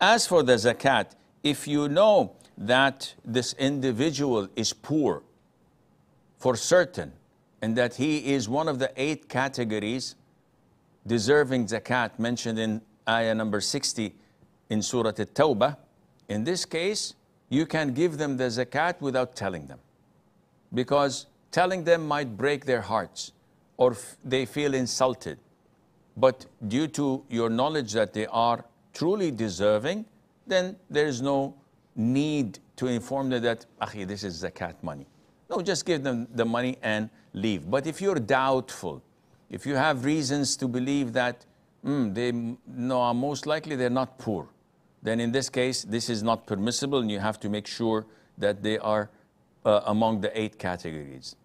As for the zakat, if you know that this individual is poor for certain and that he is one of the eight categories deserving zakat mentioned in ayah number 60 in Surah At-Tawbah, in this case, you can give them the zakat without telling them. Because telling them might break their hearts or they feel insulted. But due to your knowledge that they are truly deserving, then there is no need to inform them that, Akhi, this is zakat money. No, just give them the money and leave. But if you're doubtful, if you have reasons to believe that mm, they no, most likely they're not poor, then in this case, this is not permissible and you have to make sure that they are uh, among the eight categories.